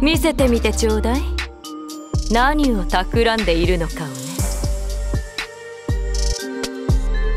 見せてみてちょうだい。何を企んでいるのかをね。